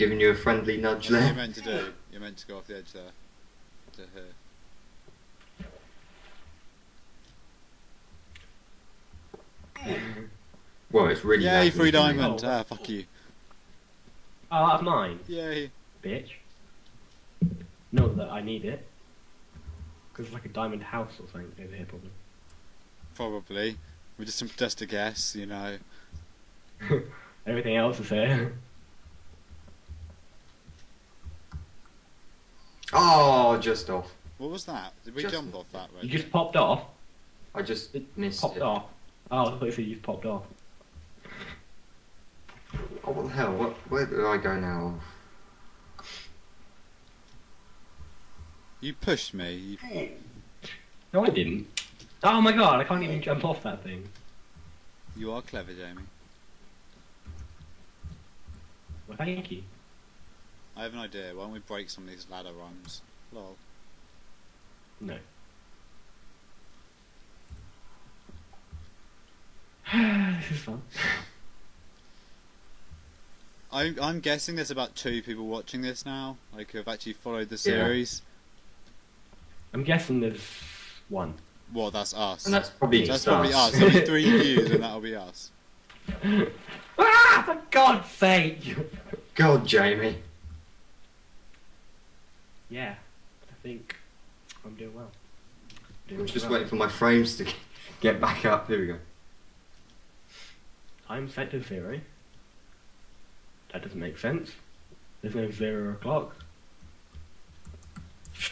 giving you a friendly nudge what there. you're meant to do. You're meant to go off the edge there. To here. Well, it's really. Yay, nice, free isn't diamond. Oh. Ah, fuck you. Oh, that's mine, Yay. bitch. Not that I need it. Because it's like a diamond house or something over here, probably. Probably. We're just just a guess, you know. Everything else is here. Oh, just off. What was that? Did we Just- jump off that? Way? You just popped off. I just It missed popped it. off. Oh, I you said you just popped off. Oh, what the hell? What? Where do I go now? You pushed me. You... No, I didn't. Oh my god, I can't even jump off that thing. you are clever, Jamie. Well, thank you. I have an idea. Why don't we break some of these ladder rungs? Lol. No. this is fun. I'm, I'm guessing there's about two people watching this now, like who have actually followed the Yeah. series. I'm guessing there's one. Well, that's us. And that's probably that's just probably us. There'll be three views, and that'll be us. ah, for God's sake! God, Jamie. Yeah, I think I'm doing well. Doing I'm just well. waiting for my frames to get back up. Here we go. Time set to zero. That doesn't make sense. There's no zero o'clock.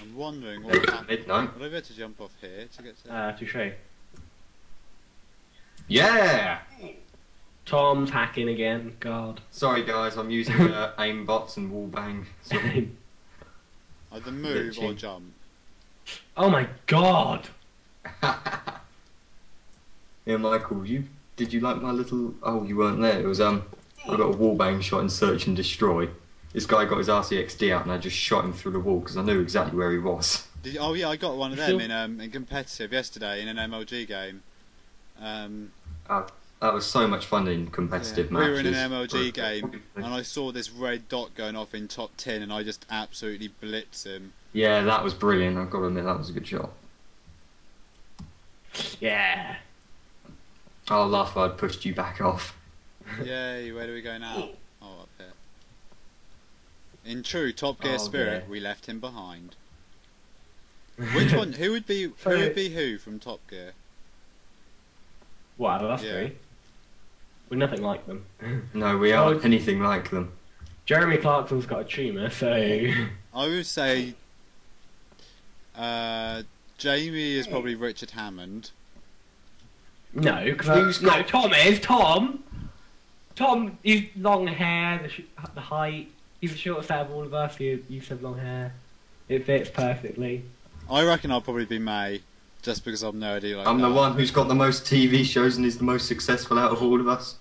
I'm wondering what It's happened. midnight. Would I be able to jump off here to get to? Uh, touche. Yeah. Tom's hacking again. God. Sorry, guys. I'm using uh, aim bots and wall bang. So, Either move or jump. oh my God! yeah, Michael. You did you like my little? Oh, you weren't there. It was um. I got a wall bang shot in search and destroy. This guy got his RCXD out and I just shot him through the wall because I knew exactly where he was. Did oh yeah, I got one of them still- in um in competitive yesterday in an MLG game. Um, That was so much fun in competitive yeah, we matches. were in an MLG game, and I saw this red dot going off in top ten, and I just absolutely blitzed him. Yeah, that was brilliant. I've got to admit that was a good shot. Yeah. I'll laugh if I'd pushed you back off. Yay! Where do we go now? Oh, up here. In true Top Gear Oh, spirit, dear. we left him behind. Which one? Who would be? Who would be who from Top Gear? What, out of us Yeah. three? We're nothing like them. No, we aren't anything like them. Jeremy Clarkson's got a tumour, so. I would say. Uh, Jamie is probably Richard Hammond. No, because no, Tom is Tom. Tom, he's long hair, the, sh- the height. He's the shortest out of all of us. You, you have long hair. It fits perfectly. I reckon I'll probably be May, just because I'm nerdy like I'm that. the one who's got the most TV shows and is the most successful out of all of us.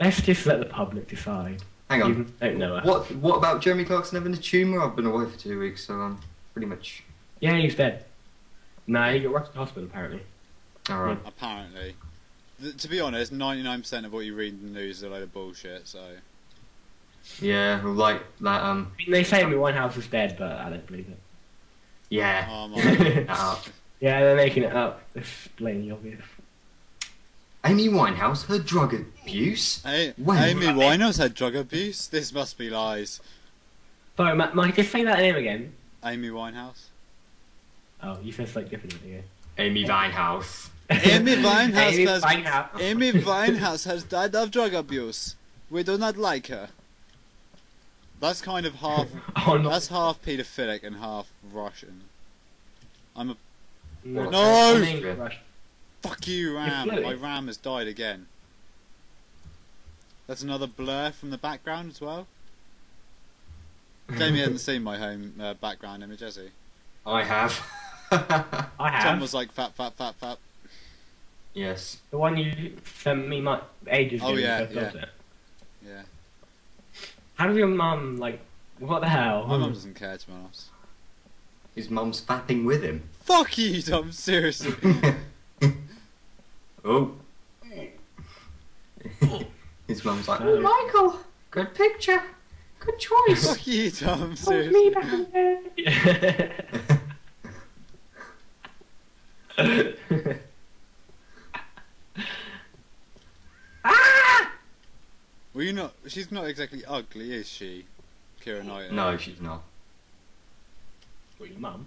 Let's just let the public decide. Hang on. You don't know. What What about Jeremy Clarkson having a tumour? I've been away for two weeks, so I'm pretty much. Yeah, he's dead. No, he got rushed to hospital apparently. Alright. Apparently. Th- to be honest, 99% of what you read in the news is a load of bullshit, so. Yeah, like that. Um. I mean, they say Amy Winehouse is dead, but I don't believe it. Yeah. Oh my. Oh. Yeah, they're making it up. It's blatantly obvious. Amy Winehouse, her drug abuse. Hey, When? Amy Winehouse had drug abuse? This must be lies. Sorry, Ma- Mike, just say that name again. Amy Winehouse? Oh, you said something different again. Amy Winehouse. Amy Winehouse Amy has- Winehouse. Amy Winehouse has died of drug abuse. We do not like her. That's kind of half. oh, no. That's half pedophilic and half Russian. I'm a. No! No! I mean, Rush- Fuck you, Ram. My Ram has died again. That's another blur from the background as well. Jamie hasn't seen my home uh, background image, has he? I have. I have. Tom was like, fat, fat, fat, fat. yes. The one you sent me my ages ago. Oh, yeah, yeah. it. Yeah. How does your mum, like, what the hell? My mum doesn't care, to be honest. His mum's fapping with him. Fuck you, Tom, seriously. Oh. oh. His mum's like, oh, Michael, Good picture. Good choice. Fuck you, Tom. Oh, me Seriously. back in the day. ah! Well, you not. She's not exactly ugly, is she? Kira Knight. no, she's not. What, your mum?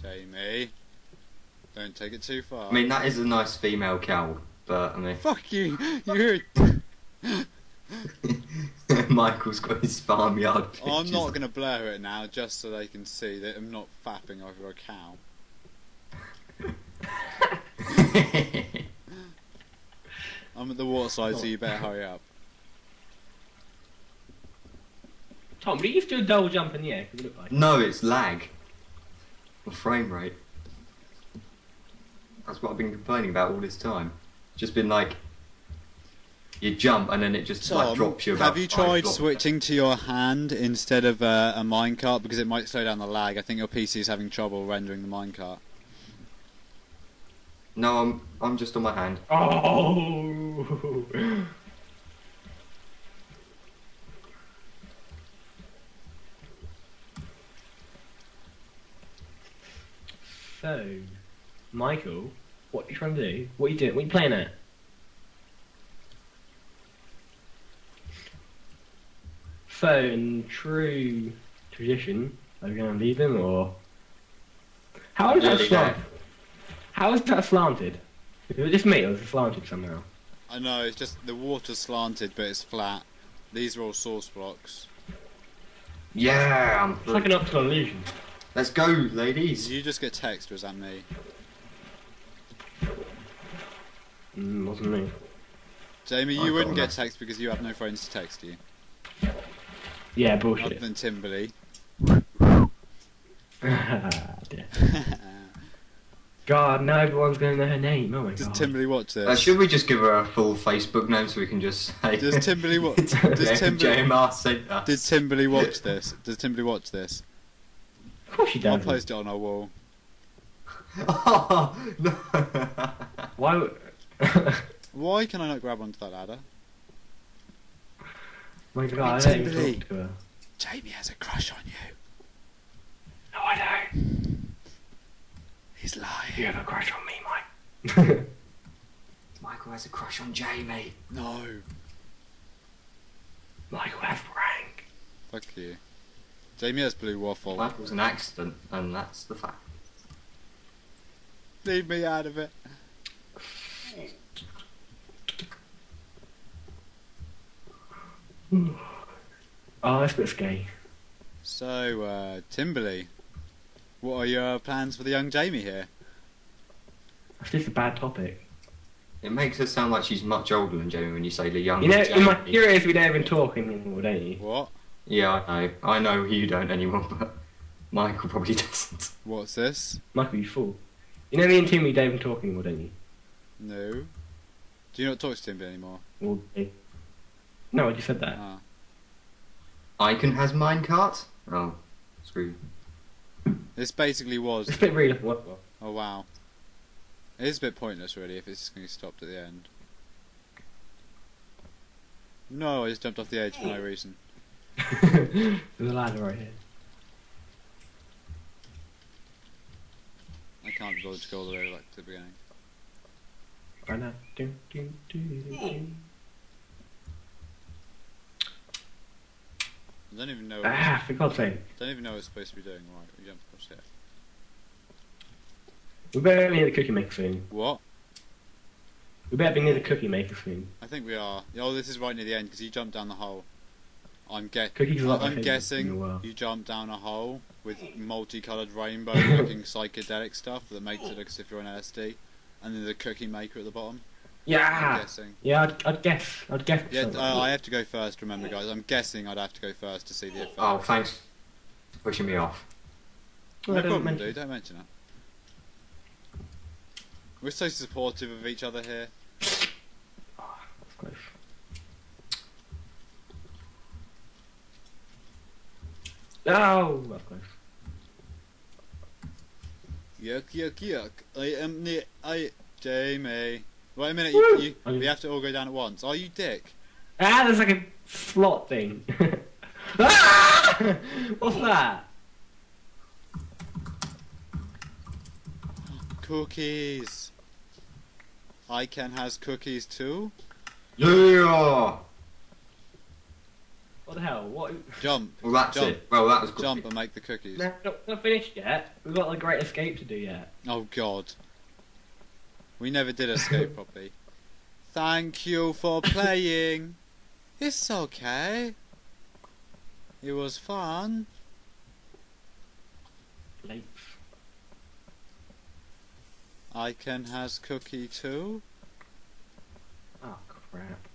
Jamie. Don't take it too far. I mean, that is a nice female cow, but I mean, Fuck you. You're. Michael's got his farmyard pictures. I'm not gonna blur it now, just so they can see that I'm not fapping over a cow. I'm at the waterside, so you better hurry up. Tom, do you still double jump in the air? you look like no, it's lag. Or frame rate. That's what I've been complaining about all this time. Just been like, you jump and then it just like drops you about. have you tried switching to your hand instead of uh, a minecart because it might slow down the lag? I think your PC is having trouble rendering the minecart. No, I'm I'm just on my hand. Oh! so, Michael, what are you trying to do? What are you doing? What are you playing at? So, in true tradition, are we going to leave him or? How is that slanted? How is that slanted? It just me it slanted somehow? I know, it's just the water's slanted, but it's flat. These are all source blocks. Yeah, I'm It's like an optical illusion. Let's go, ladies. Did you just get text, or is that me? Mm, wasn't me. Jamie, you got wouldn't get enough. text because you have no friends to text you. Yeah, bullshit. Other than Timberly. God, now everyone's gonna know her name. Oh my Does god. Timberly watch this? Uh, should we just give her a full Facebook name so we can just say? Does Timberly wa- does Timberly- JMR sent us. Did Timberly watch this? Does Timberly watch this? Of course she I'll does. post it on our wall. Oh no! Why? would- Why can I not grab onto that ladder? my god, I don't even Timberly. talk to her. Jamie has a crush on you. No, I don't. He's lying. You have a crush on me, Mike. Michael has a crush on Jamie. No. Michael has rank. Fuck you. Jamie has blue waffle. That was an accident, and that's the fact. Leave me out of it. Oh, that's a bit scary. So, uh, Timberly, what are your plans for the young Jamie here? That's just a bad topic. It makes her sound like she's much older than Jamie when you say the young You know, Jamie. in my curious, we don't even talk anymore, don't you? What? Yeah, I know. I know you don't anymore, but Michael probably doesn't. What's this? Michael, you fool. You know me and Timmy don't even talk anymore, don't you? No. Do you not talk to Timmy anymore? Well, eh. no, I just said that. Ah. Icon has minecart? Oh, screw. This basically was. It's a bit real. What? Oh wow. It is a bit pointless, really, if it's just going to be stopped at the end. No, I just jumped off the edge for no reason. There's a ladder right here. I can't be to go all the way back to the beginning. Right now. Dun, dun, dun, dun, dun. I don't even know. What Ah, for God's sake. don't even know what it's supposed to be doing. Right, we jumped across here. We better be near the cookie maker soon. What? We better be near the cookie maker soon. I think we are. Oh, this is right near the end because you jumped down the hole. I'm guess. Cookies are like my I'm favourite in the guessing you jump down a hole with multicolored rainbow-looking psychedelic stuff that makes it look as if you're on LSD, and then the cookie maker at the bottom. Yeah. I'm Yeah! guessing. Yeah, I'd, I'd guess. I'd guess. Yeah, something. uh, I have to go first. Remember, guys. I'm guessing I'd have to go first to see the effect. Oh, thanks for pushing me off. no I don't problem, mention- dude. Don't mention it. We're so supportive of each other here. Oh, that's close. Oh, that's close. Yuck, yuck, yuck. I am the I Jamie. Wait a minute. You, you, Woo! we have to all go down at once. Are you dick? Ah, there's like a slot thing. ah! What's that? Cookies. I can has cookies too. Yeah. What the hell? What? Jump, Well, that's Jump. it. Well, that was good. jump, and make the cookies. No, not, not finished yet. We've got the Great Escape to do yet. Oh God. We never did escape properly. Thank you for playing. It's okay. It was fun. Late. Ican has cookie too. Oh crap.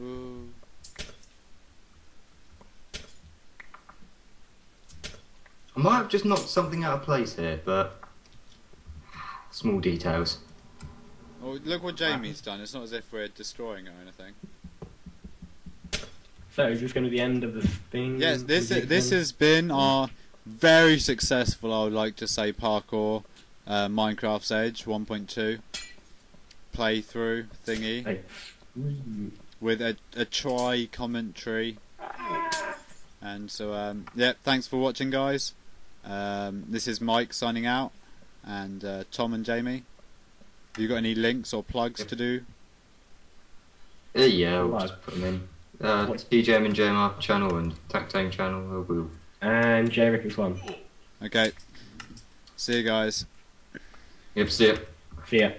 Ooh. I might have just knocked something out of place here, but small details. Oh, look what Jamie's done. It's not as if we're destroying it or anything. So is this going to be the end of the thing? Yes, this The big this has been our very successful. I would like to say parkour, uh, Minecraft's Edge 1.2 playthrough thingy Hey. With a, a tri commentary. And so, um, yeah, thanks for watching, guys. Um, this is Mike signing out, and uh, Tom and Jamie. Have you got any links or plugs to do? Uh, yeah, we'll just put them in. Uh, TJM and JMR channel and Tactame channel. uh, We'll And J Rick is one. Okay. See you guys. Yep, see it. See ya.